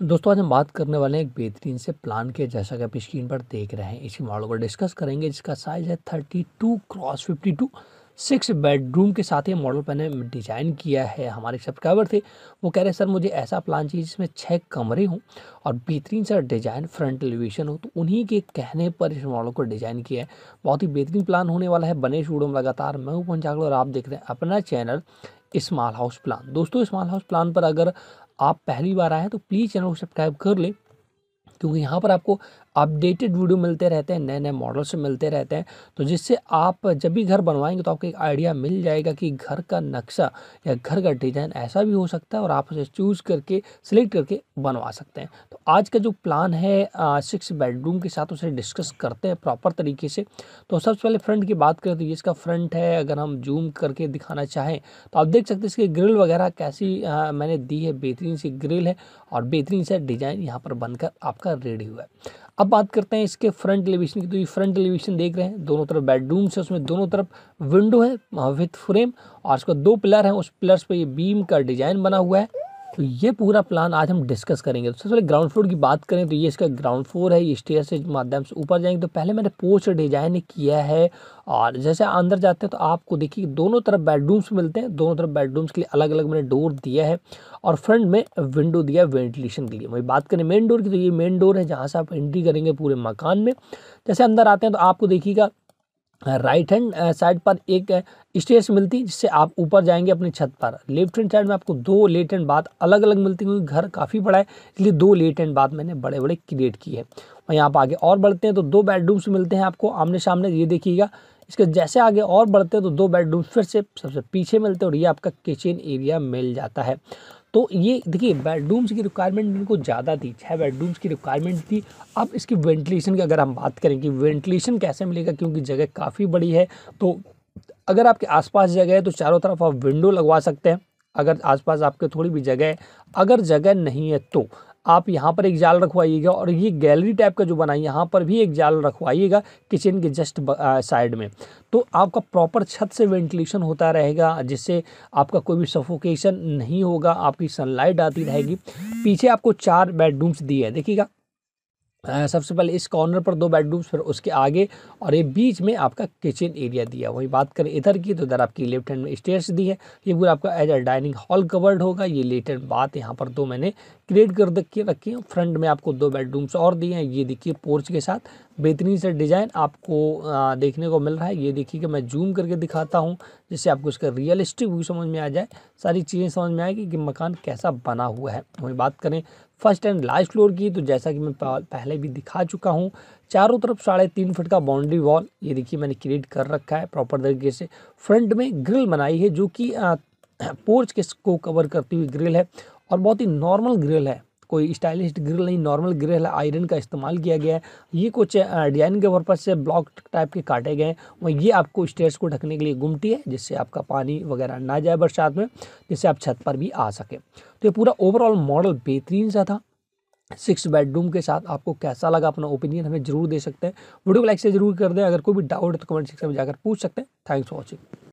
दोस्तों, आज हम बात करने वाले हैं एक बेहतरीन से प्लान के, जैसा कि आप स्क्रीन पर देख रहे हैं। इसी मॉडल को डिस्कस करेंगे, जिसका साइज़ है thirty two cross fifty two six bedroom के साथ ये मॉडल मैंने डिज़ाइन किया है। हमारे सब्सक्राइबर थे, वो कह रहे हैं, सर, मुझे ऐसा प्लान चाहिए जिसमें छः कमरे हों और बेहतरीन सा डिज़ाइन फ्रंट एलिवेशन हो। तो उन्हीं के कहने पर इस मॉडल को डिज़ाइन किया है। बहुत ही बेहतरीन प्लान होने वाला है। बने शूडो में लगातार मैं हूँ और आप देख रहे हैं अपना चैनल स्मॉल हाउस प्लान दोस्तों स्मॉल हाउस प्लान पर अगर आप पहली बार आए हैं तो प्लीज़ चैनल को सब्सक्राइब कर ले, क्योंकि यहाँ पर आपको अपडेटेड वीडियो मिलते रहते हैं नए नए मॉडल्स मिलते रहते हैं तो जिससे आप जब भी घर बनवाएँगे तो आपको एक आइडिया मिल जाएगा कि घर का नक्शा या घर का डिज़ाइन ऐसा भी हो सकता है और आप उसे चूज़ करके सिलेक्ट करके बनवा सकते हैं। तो आज का जो प्लान है सिक्स बेडरूम के साथ उसे डिस्कस करते हैं प्रॉपर तरीके से। तो सबसे पहले फ्रंट की बात करें तो ये इसका फ्रंट है अगर हम जूम करके दिखाना चाहें तो आप देख सकते हैं इसकी ग्रिल वगैरह कैसी आ, मैंने दी है बेहतरीन सी ग्रिल है और बेहतरीन सा डिज़ाइन यहाँ पर बनकर आपका रेडी हुआ है। अब बात करते हैं इसके फ्रंट एलिवेशन की। तो ये फ्रंट एलिवेशन देख रहे हैं, दोनों तरफ़ बेडरूम है उसमें दोनों तरफ़ विंडो है विथ फ्रेम और इसका दो पिलर हैं, उस पिलर्स पे ये बीम का डिज़ाइन बना हुआ है। तो ये पूरा प्लान आज हम डिस्कस करेंगे। तो सबसे पहले ग्राउंड फ्लोर की बात करें तो ये इसका ग्राउंड फ्लोर है, ये स्टेयर से माध्यम से ऊपर जाएँगे। तो पहले मैंने पोच डिज़ाइन किया है और जैसे अंदर जाते हैं तो आपको देखिए दोनों तरफ़ बेडरूम्स मिलते हैं। दोनों तरफ़ बेडरूम्स के लिए अलग अलग मैंने डोर दिया है और फ्रंट में विंडो दिया है वेंटिलेशन के लिए। वही बात करें मेन डोर की तो ये मेन डोर है जहाँ से आप एंट्री करेंगे पूरे मकान में। जैसे अंदर आते हैं तो आपको देखिएगा राइट हैंड साइड पर एक स्टेयर्स मिलती जिससे आप ऊपर जाएँगे अपनी छत पर। लेफ़्ट हैंड साइड में आपको दो लेट एंड बाथ अलग अलग मिलती है क्योंकि घर काफ़ी बड़ा है, इसलिए दो लेट एंड बाथ मैंने बड़े बड़े क्रिएट किए हैं। और यहाँ पर आगे और बढ़ते हैं तो दो बेडरूम्स मिलते हैं आपको आमने सामने ये देखिएगा। इसके जैसे आगे और बढ़ते हैं तो दो बेडरूम्स फिर से सबसे पीछे मिलते हैं और ये आपका किचन एरिया मिल जाता है। तो ये देखिए बेडरूम्स की रिक्वायरमेंट इनको ज़्यादा थी छः बेडरूम्स की रिक्वायरमेंट थी। अब इसकी वेंटिलेशन की अगर हम बात करें कि वेंटिलेशन कैसे मिलेगा, क्योंकि जगह काफ़ी बड़ी है तो अगर आपके आसपास जगह है तो चारों तरफ़ आप विंडो लगवा सकते हैं। अगर आसपास आपके थोड़ी भी जगह है, अगर जगह नहीं है तो। आप यहाँ पर एक जाल रखवाइएगा और ये गैलरी टाइप का जो बनाई यहाँ पर भी एक जाल रखवाइएगा किचन के जस्ट साइड में। तो आपका प्रॉपर छत से वेंटिलेशन होता रहेगा, जिससे आपका कोई भी सफोकेशन नहीं होगा, आपकी सनलाइट आती रहेगी। पीछे आपको चार बेडरूम्स दिए हैं, देखिएगा। सबसे पहले इस कॉर्नर पर दो बेडरूम्स फिर उसके आगे और ये बीच में आपका किचन एरिया दिया। वही बात करें इधर की तो इधर आपकी लेफ़्ट हैंड में स्टेयर्स दी है। ये पूरा आपका as a dining hall covered होगा। ये लेटर बात यहाँ पर दो मैंने क्रिएट कर रखी रखी है। फ्रंट में आपको दो बेडरूम्स और दिए हैं। ये देखिए पोर्च के साथ। बेहतरीन से डिज़ाइन आपको देखने को मिल रहा है। ये देखिए कि मैं जूम करके दिखाता हूँ, जिससे आपको इसका रियलिस्टिक व्यू समझ में आ जाए। सारी चीज़ें समझ में आएगी कि मकान कैसा बना हुआ है। वही बात करें फ़र्स्ट एंड लास्ट फ्लोर की तो जैसा कि मैं पहले भी दिखा चुका हूँ, चारों तरफ़ साढ़े तीन फुट का बाउंड्री वॉल। ये देखिए मैंने क्रिएट कर रखा है प्रॉपर तरीके से। फ्रंट में ग्रिल बनाई है, जो कि पोर्च के को कवर करती हुई ग्रिल है और बहुत ही नॉर्मल ग्रिल है। कोई स्टाइलिश ग्रिल नहीं, नॉर्मल ग्रिल आयरन का इस्तेमाल किया गया है। ये कुछ डिज़ाइन के पर्पज से ब्लॉक टाइप के काटे गए हैं ये आपको स्टेयर्स को ढकने के लिए गुमटी है, जिससे आपका पानी वगैरह ना जाए बरसात में, जिससे आप छत पर भी आ सकें। तो ये पूरा ओवरऑल मॉडल बेहतरीन सा था। सिक्स बेडरूम के साथ आपको कैसा लगा अपना ओपिनियन हमें ज़रूर दे सकते हैं। वीडियो को लाइक से ज़रूर कर दें। अगर कोई भी डाउट है तो कमेंट सेक्शन में जाकर पूछ सकते हैं। Thanks for watching